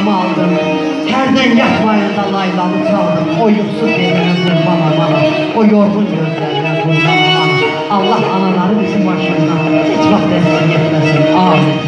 Leyla'mı aldım. Terden yatmayında laylalı çaldım. O yuksuz beline kurban aman. O yorgun gözlerine kurban aman. Allah anaları bizim başımızdan hiç vakit etmesin. Amin.